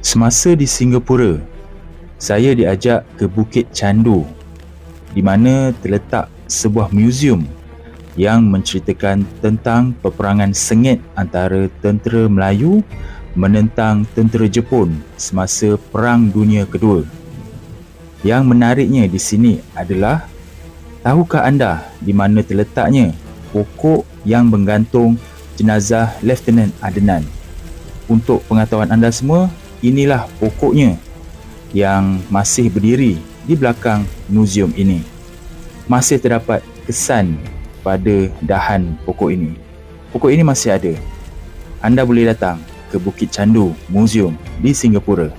Semasa di Singapura, saya diajak ke Bukit Candu di mana terletak sebuah muzium yang menceritakan tentang peperangan sengit antara tentera Melayu menentang tentera Jepun semasa Perang Dunia Kedua. Yang menariknya di sini adalah tahukah anda di mana terletaknya pokok yang menggantung jenazah Lieutenant Adnan? Untuk pengetahuan anda semua, inilah pokoknya yang masih berdiri di belakang muzium ini. Masih terdapat kesan pada dahan pokok ini. Pokok ini masih ada. Anda boleh datang ke Bukit Candu Museum di Singapura